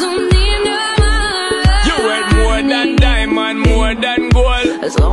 don't need no. You worth more than diamond, more than gold. As long